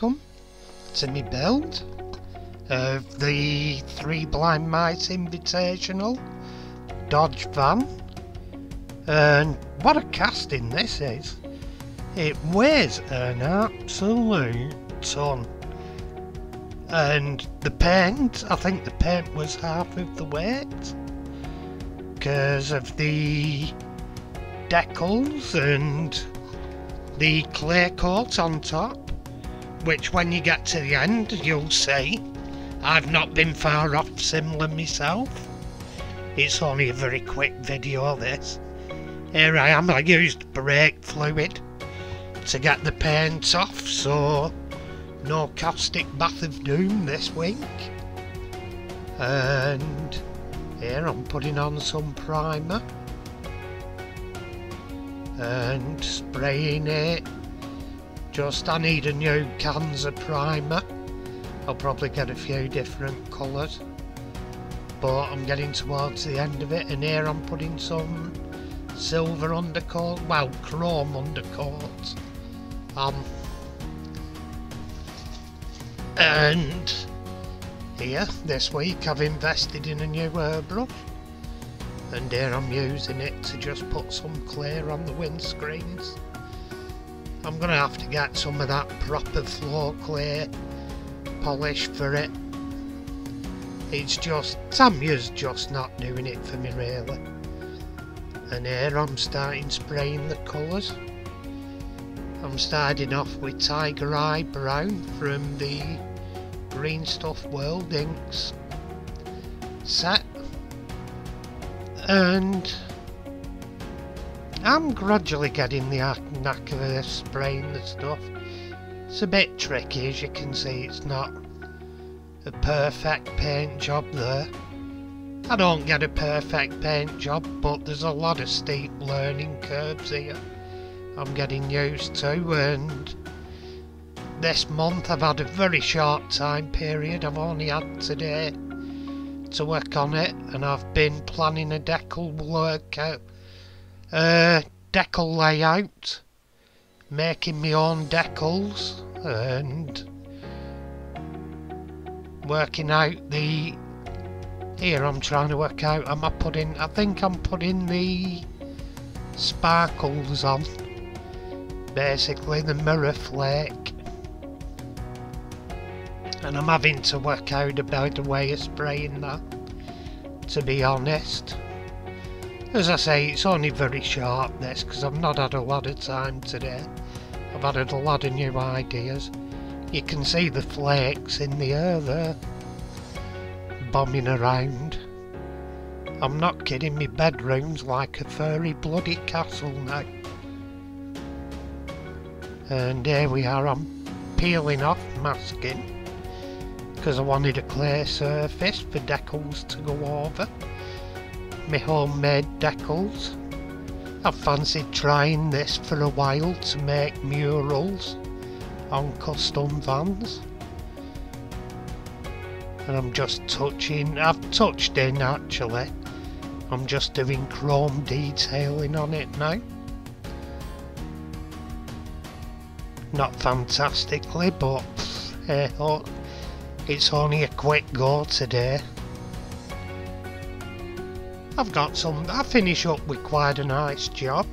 welcome to me build of the Three Blind Mice Invitational Dodge van. And what a casting this is! It weighs an absolute ton. And the paint, I think the paint was half of the weight because of the decals and the clear coat on top, which when you get to the end you'll see I've not been far off similar myself. It's only a very quick video this. Here I am, I used brake fluid to get the paint off so no caustic bath of doom this week. And here I'm putting on some primer and spraying it. Just I need a new cans of primer. I'll probably get a few different colours. But I'm getting towards the end of it and here I'm putting some silver undercoat, well chrome undercoat um, and here this week I've invested in a new airbrush and here I'm using it to just put some clear on the windscreens. I'm going to have to get some of that proper floor clear polish for it. It's just, Tamiya's just not doing it for me really. And here I'm starting spraying the colours. I'm starting off with Tiger Eye Brown from the Green Stuff World Inks set and I'm gradually getting the knack of spraying the stuff. It's a bit tricky as you can see, it's not a perfect paint job there. I don't get a perfect paint job, but there's a lot of steep learning curves here I'm getting used to and this month I've had a very short time period, I've only had today to work on it, and I've been planning a decal workout, uh, decal layout, making my own decals, and working out the. Here I'm trying to work out. Am I putting? I think I'm putting the sparkles on. Basically, the mirror flake and I'm having to work out about the way of spraying that to be honest as I say it's only very short this because I've not had a lot of time today. I've had a lot of new ideas. You can see the flakes in the air there bombing around. I'm not kidding my bedroom's like a furry bloody castle now. And here we are I'm peeling off masking because I wanted a clear surface for decals to go over. My homemade decals. I've fancied trying this for a while to make murals on custom vans. And I'm just touching, I've touched in actually. I'm just doing chrome detailing on it now. Not fantastically, but oh, it's only a quick go today. I've got some, I finish up with quite a nice job.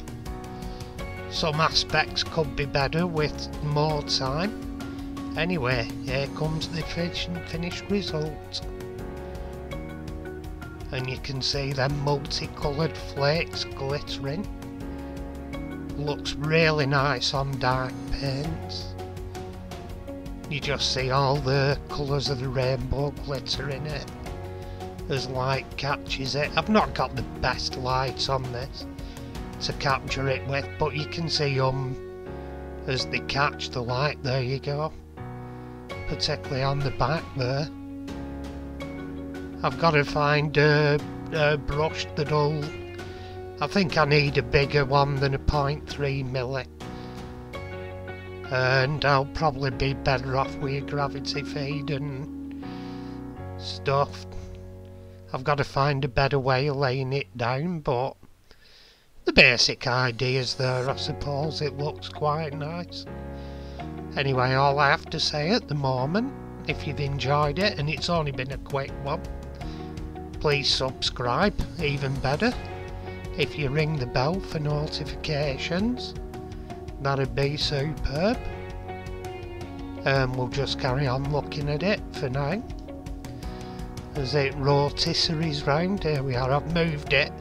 Some aspects could be better with more time. Anyway, here comes the finished result. And you can see them multicoloured flakes glittering. Looks really nice on dark paints you just see all the colours of the rainbow glitter in it as light catches it. I've not got the best lights on this to capture it with, but you can see them as they catch the light. There you go. Particularly on the back there. I've got to find a, a brush that'll... I think I need a bigger one than a 0.3 milli and I'll probably be better off with a gravity feed and stuff. I've got to find a better way of laying it down, but the basic idea's there, I suppose. It looks quite nice. Anyway, all I have to say at the moment, if you've enjoyed it and it's only been a quick one, please subscribe, even better. If you ring the bell for notifications, that'd be superb. Um, we'll just carry on looking at it for now. As it rotisseries round, here we are, I've moved it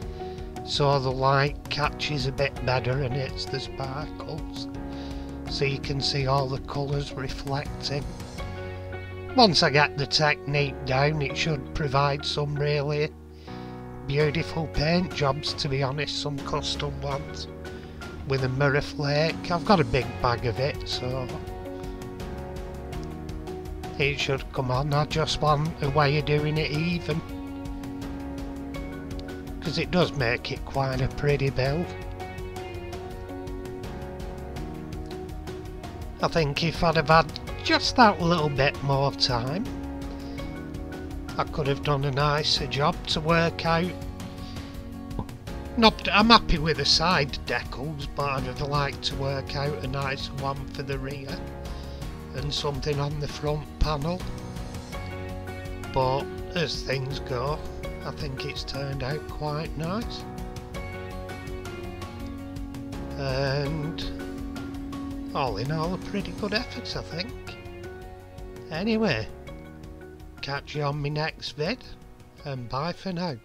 so the light catches a bit better and hits the sparkles so you can see all the colours reflecting. Once I get the technique down it should provide some really beautiful paint jobs to be honest, some custom ones with a mirror flake. I've got a big bag of it so it should come on. I just want a way of doing it even because it does make it quite a pretty build. I think if I'd have had just that little bit more time, I could have done a nicer job to work out. Not, I'm happy with the side decals, but I'd have liked to work out a nicer one for the rear and something on the front panel. But as things go, I think it's turned out quite nice. And all in all, a pretty good effort, I think. Anyway, catch you on my next vid, and bye for now.